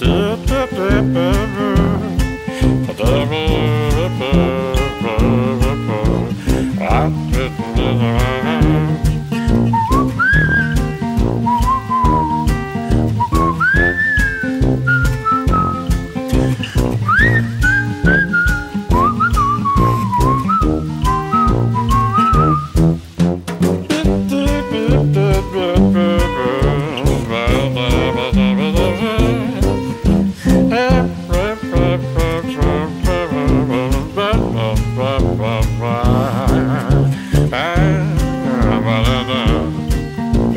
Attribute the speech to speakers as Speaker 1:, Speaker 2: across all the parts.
Speaker 1: da, da, da,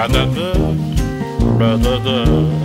Speaker 1: Ba-da-da. Ba-da-da.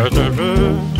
Speaker 1: Better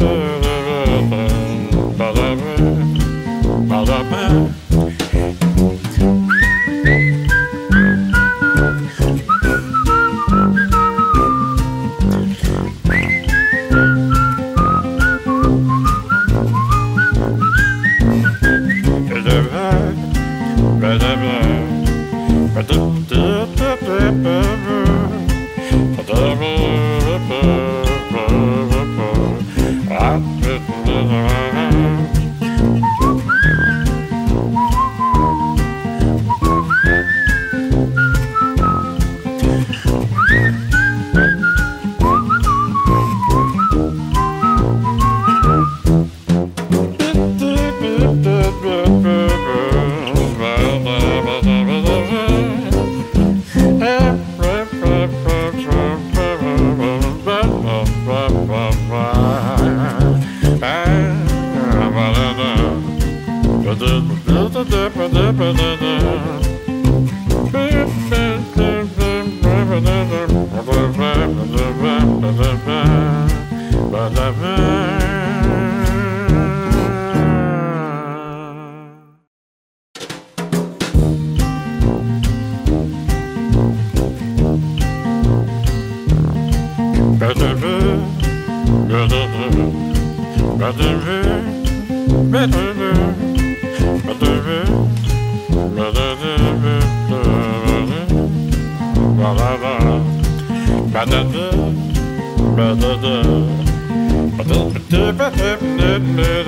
Speaker 1: ba da ba da ba Dip it, dip it, dip it.